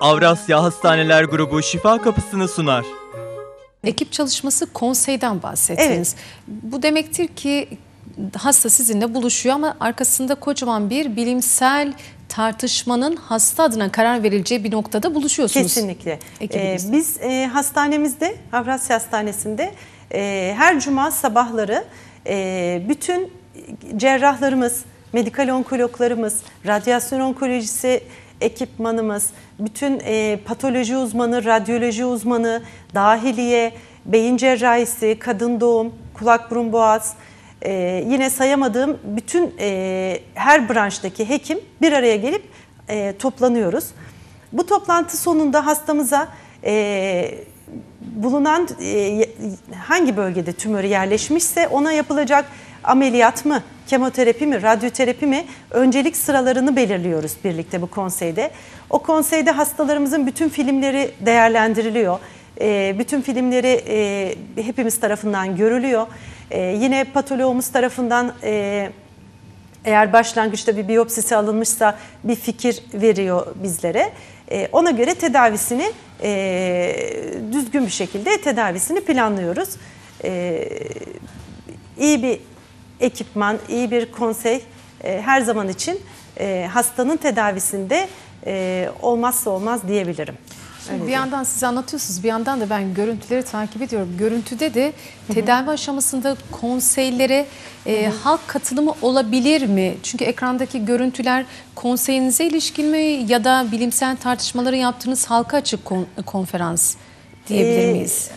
Avrasya Hastaneler Grubu Şifa Kapısı'nı sunar. Ekip çalışması konseyden bahsettiniz. Bu demektir ki hasta sizinle buluşuyor ama arkasında kocaman bir bilimsel tartışmanın hasta adına karar verileceği bir noktada buluşuyorsunuz. Kesinlikle. Ee, Ekibinizle. biz e, hastanemizde, Avrasya Hastanesi'nde e, her cuma sabahları e, bütün cerrahlarımız, medikal onkologlarımız, radyasyon onkolojisi ekipmanımız, bütün e, patoloji uzmanı, radyoloji uzmanı, dahiliye, beyin cerrahisi, kadın doğum, kulak burun boğaz, e, yine sayamadığım bütün e, her branştaki hekim bir araya gelip e, toplanıyoruz. Bu toplantı sonunda hastamıza e, bulunan e, hangi bölgede tümörü yerleşmişse ona yapılacak ameliyat mı, kemoterapi mi, radyoterapi mi öncelik sıralarını belirliyoruz birlikte bu konseyde. O konseyde hastalarımızın bütün filmleri değerlendiriliyor. E, bütün filmleri e, hepimiz tarafından görülüyor. E, yine patoloğumuz tarafından e, eğer başlangıçta bir biyopsisi alınmışsa bir fikir veriyor bizlere. E, ona göre tedavisini e, düzgün bir şekilde tedavisini planlıyoruz. E, iyi bir ekipman, iyi bir konsey e, her zaman için e, hastanın tedavisinde e, olmazsa olmaz diyebilirim. Şimdi bir yandan siz anlatıyorsunuz, bir yandan da ben görüntüleri takip ediyorum. Görüntüde de tedavi aşamasında konseylere e, halk katılımı olabilir mi? Çünkü ekrandaki görüntüler konseyinize ilişkin mi ya da bilimsel tartışmaları yaptığınız halka açık kon- konferans diyebilir Ee, miyiz?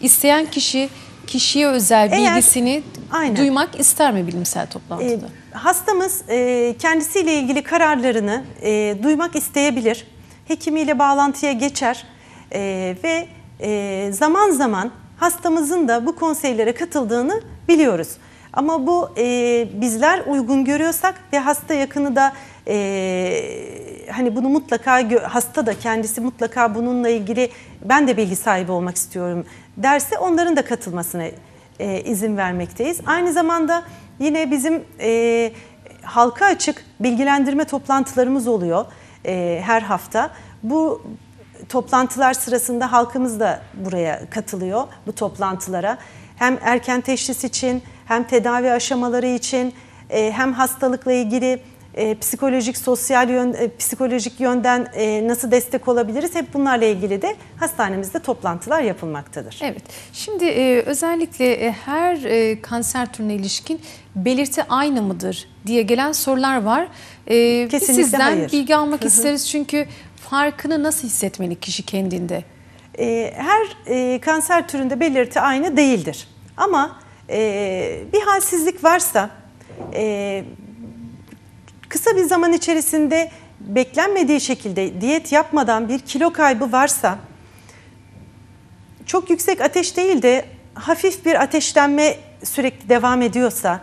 İsteyen kişi kişiye özel Eğer- bilgisini Aynen. duymak ister mi bilimsel E, toplantıda? hastamız e, kendisiyle ilgili kararlarını e, duymak isteyebilir. Hekimiyle bağlantıya geçer e, ve e, zaman zaman hastamızın da bu konseylere katıldığını biliyoruz. Ama bu e, bizler uygun görüyorsak ve hasta yakını da e, hani bunu mutlaka hasta da kendisi mutlaka bununla ilgili ben de bilgi sahibi olmak istiyorum derse onların da katılmasına e, izin vermekteyiz. Aynı zamanda yine bizim e, halka açık bilgilendirme toplantılarımız oluyor e, her hafta. Bu toplantılar sırasında halkımız da buraya katılıyor bu toplantılara. Hem erken teşhis için hem tedavi aşamaları için e, hem hastalıkla ilgili e, psikolojik, sosyal yön, e, psikolojik yönden e, nasıl destek olabiliriz? Hep bunlarla ilgili de hastanemizde toplantılar yapılmaktadır. Evet. Şimdi e, özellikle e, her e, kanser türüne ilişkin belirti aynı mıdır diye gelen sorular var. E, Kesinlikle sizden hayır. bilgi almak isteriz çünkü farkını nasıl hissetmeli kişi kendinde? E, her e, kanser türünde belirti aynı değildir. Ama e, bir halsizlik varsa, e, kısa bir zaman içerisinde beklenmediği şekilde diyet yapmadan bir kilo kaybı varsa, çok yüksek ateş değil de hafif bir ateşlenme sürekli devam ediyorsa,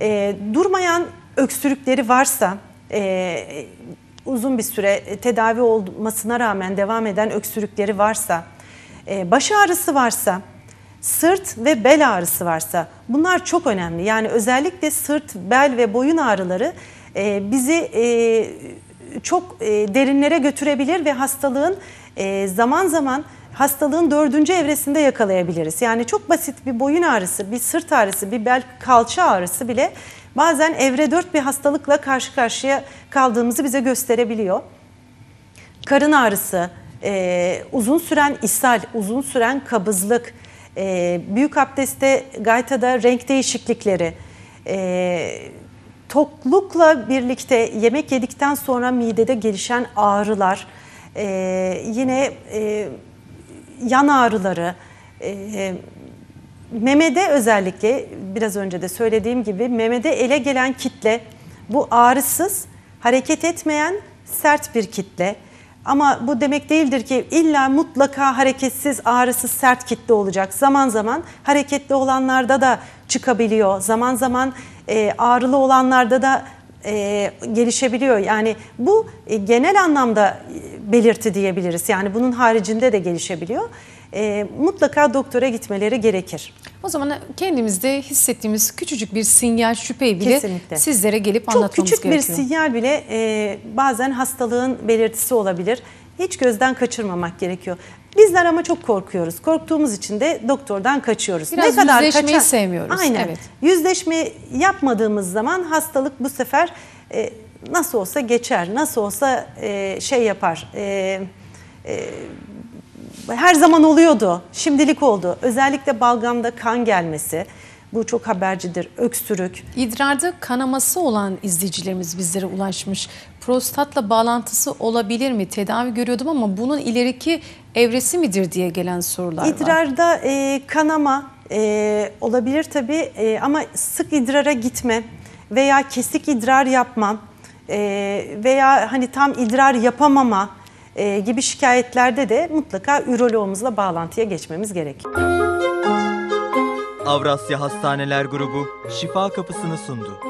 e, durmayan öksürükleri varsa, e, uzun bir süre tedavi olmasına rağmen devam eden öksürükleri varsa, e, baş ağrısı varsa, sırt ve bel ağrısı varsa bunlar çok önemli. Yani özellikle sırt, bel ve boyun ağrıları e, bizi e, çok e, derinlere götürebilir ve hastalığın zaman zaman hastalığın dördüncü evresinde yakalayabiliriz. Yani çok basit bir boyun ağrısı, bir sırt ağrısı, bir bel kalça ağrısı bile bazen evre 4 bir hastalıkla karşı karşıya kaldığımızı bize gösterebiliyor. Karın ağrısı, uzun süren ishal, uzun süren kabızlık, büyük abdestte gaytada renk değişiklikleri, toklukla birlikte yemek yedikten sonra midede gelişen ağrılar, e, yine e, yan ağrıları, e, memede özellikle biraz önce de söylediğim gibi memede ele gelen kitle bu ağrısız, hareket etmeyen sert bir kitle. Ama bu demek değildir ki illa mutlaka hareketsiz, ağrısız, sert kitle olacak. Zaman zaman hareketli olanlarda da çıkabiliyor. Zaman zaman e, ağrılı olanlarda da e, gelişebiliyor. Yani bu e, genel anlamda e, belirti diyebiliriz. Yani bunun haricinde de gelişebiliyor. E, mutlaka doktora gitmeleri gerekir. O zaman kendimizde hissettiğimiz küçücük bir sinyal şüpheyi bile Kesinlikle. sizlere gelip Çok anlatmamız küçük gerekiyor. bir sinyal bile e, bazen hastalığın belirtisi olabilir. hiç gözden kaçırmamak gerekiyor. Bizler ama çok korkuyoruz. Korktuğumuz için de doktordan kaçıyoruz. Biraz yüzleşmeyi sevmiyoruz, Aynen. evet. Yüzleşme yapmadığımız zaman hastalık bu sefer e, nasıl olsa geçer, nasıl olsa e, şey yapar. E, her zaman oluyordu, şimdilik oldu. Özellikle balgamda kan gelmesi, bu çok habercidir. Öksürük, İdrarda kanaması olan izleyicilerimiz bizlere ulaşmış. Prostatla bağlantısı olabilir mi? Tedavi görüyordum ama bunun ileriki evresi midir diye gelen sorular var. İdrarda e, kanama e, olabilir tabii e, ama sık idrara gitme veya kesik idrar yapma e, veya hani tam idrar yapamama e, gibi şikayetlerde de mutlaka üroloğumuzla bağlantıya geçmemiz gerekiyor. Avrasya Hastaneler Grubu şifa kapısını sundu.